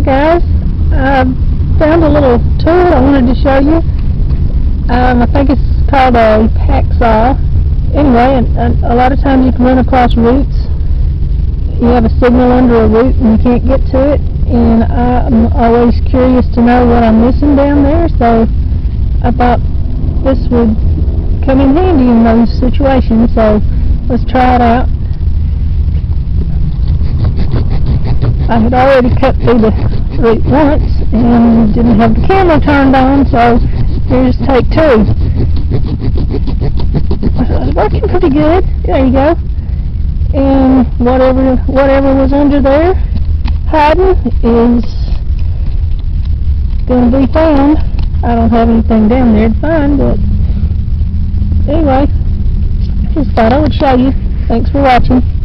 Hi guys, I found a little tool I wanted to show you. Um, I think it's called a hacksaw. Anyway, and, and a lot of times you can run across roots. You have a signal under a root and you can't get to it. And I'm always curious to know what I'm missing down there, so I thought this would come in handy in those situations. So let's try it out. I had already cut through the root once and didn't have the camera turned on, so here's take two. It's working pretty good. There you go. And whatever whatever was under there hiding is going to be found. I don't have anything down there to find, but anyway, just thought I would show you. Thanks for watching.